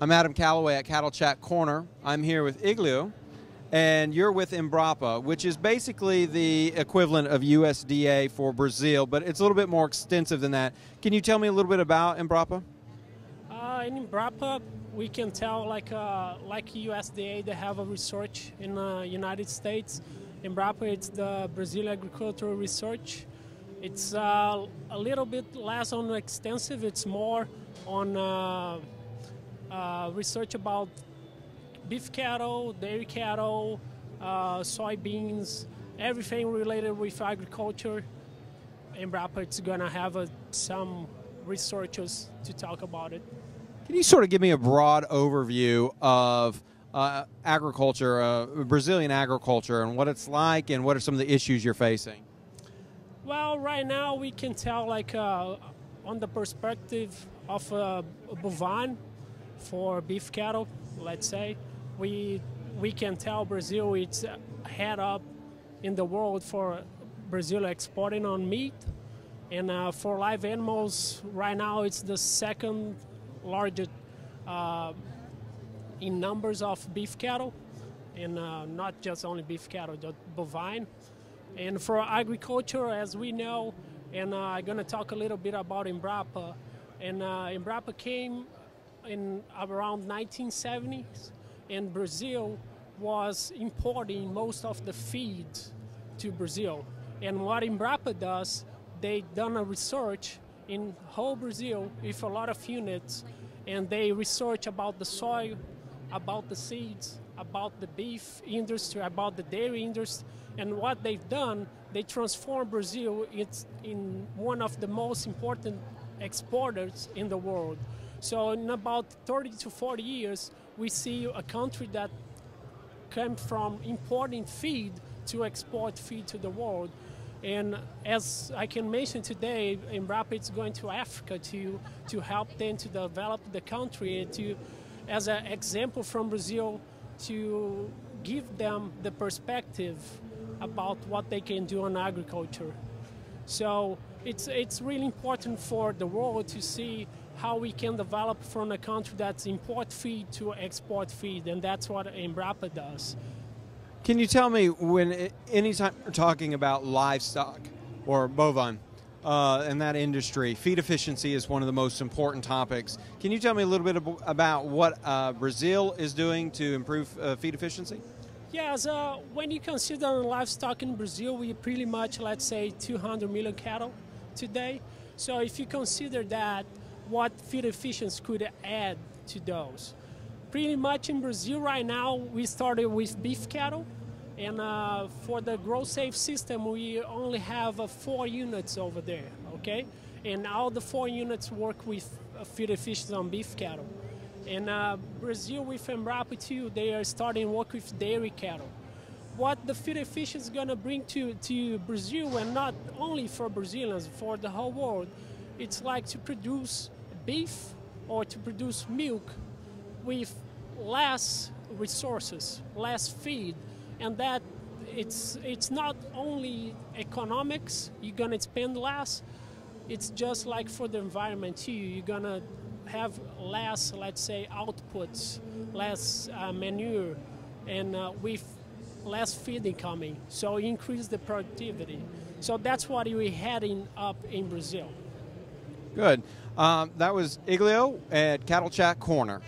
I'm Adam Calaway at Cattle Chat Corner. I'm here with Egleu, and you're with Embrapa, which is basically the equivalent of USDA for Brazil, but it's a little bit more extensive than that. Can you tell me a little bit about Embrapa? Uh, in Embrapa, we can tell like uh, like USDA, they have a research in the uh, United States. Embrapa, it's the Brazil Agricultural Research. It's uh, a little bit less on extensive. It's more on uh, uh, research about beef cattle, dairy cattle, uh, soybeans, everything related with agriculture. Embrapa is gonna have uh, some researchers to talk about it. Can you sort of give me a broad overview of uh, agriculture, uh, Brazilian agriculture, and what it's like, and what are some of the issues you're facing? Well, right now we can tell, like, uh, on the perspective of uh, bovine, for beef cattle, let's say, we we can tell Brazil it's head up in the world for Brazil exporting on meat, and uh, for live animals right now it's the second largest uh, in numbers of beef cattle, and uh, not just only beef cattle, but bovine. And for agriculture, as we know, and uh, I'm going to talk a little bit about Embrapa. And uh, Embrapa came in around 1970s, and Brazil was importing most of the feed to Brazil. And what Embrapa does, they done a research in whole Brazil with a lot of units, and they research about the soil, about the seeds, about the beef industry, about the dairy industry, and what they've done, they transform Brazil it's in one of the most important exporters in the world. So in about 30 to 40 years, we see a country that came from importing feed to export feed to the world. And as I can mention today, Embrapa is going to Africa to, to help them to develop the country and to, as an example from Brazil, to give them the perspective about what they can do on agriculture. So it's, it's really important for the world to see how we can develop from a country that's import feed to export feed, and that's what Embrapa does. Can you tell me when anytime we're talking about livestock or bovine uh, in that industry, feed efficiency is one of the most important topics. Can you tell me a little bit about what uh, Brazil is doing to improve uh, feed efficiency? Yes, uh, when you consider livestock in Brazil, we pretty much, let's say, 200 million cattle today. So if you consider that, what feed efficiency could add to those? Pretty much in Brazil right now, we started with beef cattle. And uh, for the GrowSafe system, we only have uh, four units over there, okay? And all the four units work with uh, feed efficiency on beef cattle. In uh, Brazil with Embrapa too, they are starting work with dairy cattle. What the feed efficiency is going to bring to, to Brazil, and not only for Brazilians, for the whole world, it's like to produce beef or to produce milk with less resources, less feed, and that it's it's not only economics. You're gonna spend less. It's just like for the environment too. You're gonna have less, let's say, outputs, less uh, manure, and uh, with less feeding coming. So increase the productivity. So that's what we're heading up in Brazil. Good. Um, that was Egleu at Cattle Chat Corner.